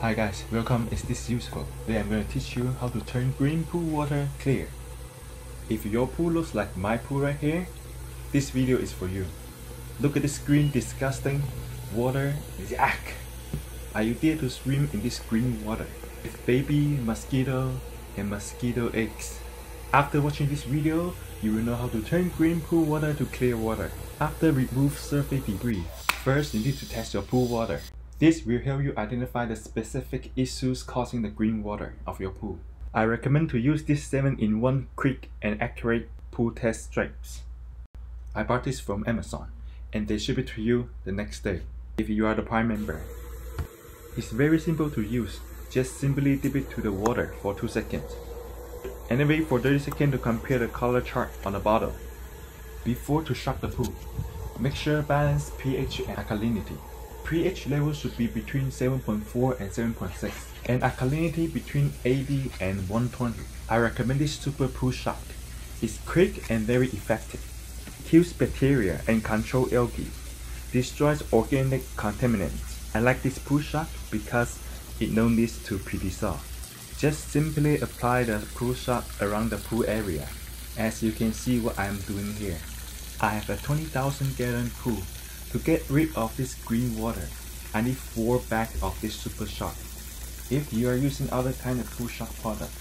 Hi guys, welcome. Is this useful? Today I'm going to teach you how to turn green pool water clear. If your pool looks like my pool right here, this video is for you. Look at this green disgusting water. Yuck! Are you dare to swim in this green water? With baby mosquito and mosquito eggs. After watching this video, you will know how to turn green pool water to clear water. After remove surface debris, first you need to test your pool water. This will help you identify the specific issues causing the green water of your pool. I recommend to use this 7-in-1 quick and accurate pool test strips. I bought this from Amazon and they ship it to you the next day if you are the Prime member. It's very simple to use, just simply dip it to the water for 2 seconds and wait for 30 seconds to compare the color chart on the bottle. Before to shock the pool, make sure balance pH and alkalinity pH level should be between 7.4 and 7.6 and alkalinity between 80 and 120. I recommend this Super Pool Shock. It's quick and very effective. Kills bacteria and control algae. Destroys organic contaminants. I like this Pool Shock because it no needs to pre-dissolve. Just simply apply the Pool Shock around the pool area. As you can see what I am doing here. I have a 20,000 gallon pool to get rid of this green water, I need 4 bags of this Super Shock. If you are using other kind of Pool Shock product,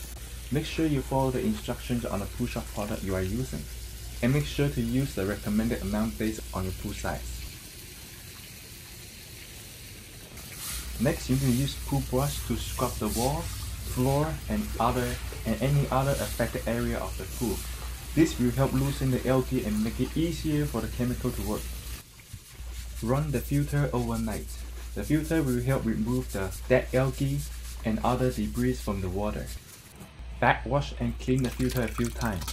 make sure you follow the instructions on the Pool Shock product you are using, and make sure to use the recommended amount based on your pool size. Next, you can use pool brush to scrub the wall, floor, and other and any other affected area of the pool. This will help loosen the algae and make it easier for the chemical to work. Run the filter overnight. The filter will help remove the dead algae and other debris from the water. Backwash and clean the filter a few times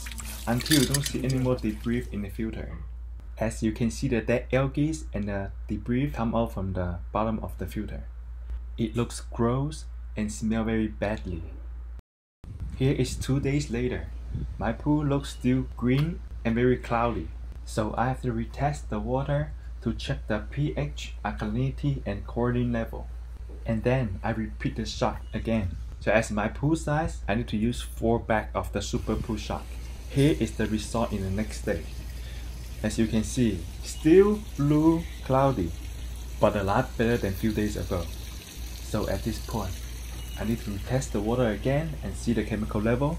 until you don't see any more debris in the filter. As you can see the dead algae and the debris come out from the bottom of the filter. It looks gross and smell very badly. Here is two days later. My pool looks still green and very cloudy. So I have to retest the water to check the pH, alkalinity, and chlorine level. And then I repeat the shock again. So as my pool size, I need to use 4 bags of the Super Pool Shock. Here is the result in the next day. As you can see, still blue, cloudy, but a lot better than few days ago. So at this point, I need to test the water again and see the chemical level.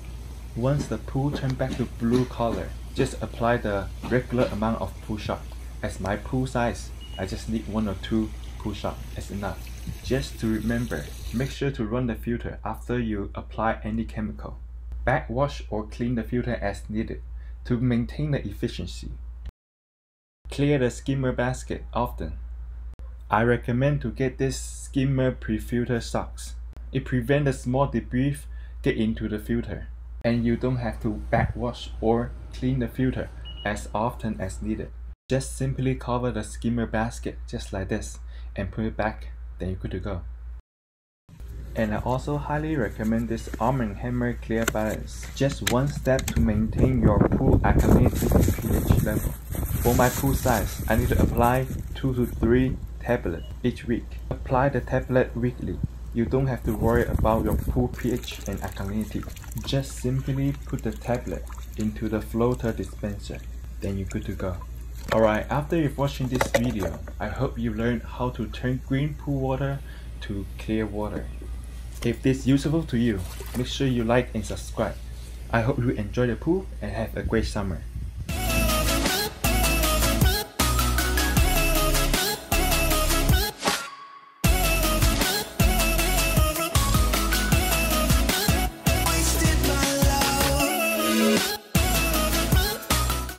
Once the pool turns back to blue color, just apply the regular amount of pool shock. As my pool size, I just need one or two push-ups as enough. Just to remember, make sure to run the filter after you apply any chemical. Backwash or clean the filter as needed to maintain the efficiency. Clear the skimmer basket often. I recommend to get this skimmer pre-filter socks. It prevents the small debris get into the filter and you don't have to backwash or clean the filter as often as needed. Just simply cover the skimmer basket just like this and put it back, then you're good to go. And I also highly recommend this Arm & Hammer Clear Balance. Just one step to maintain your pool and pH level. For my pool size, I need to apply 2 to 3 tablets each week. Apply the tablet weekly. You don't have to worry about your pool pH and alkalinity. Just simply put the tablet into the floater dispenser, then you're good to go. Alright, after you've watching this video, I hope you learned how to turn green pool water to clear water. If this is useful to you, make sure you like and subscribe. I hope you enjoy the pool and have a great summer.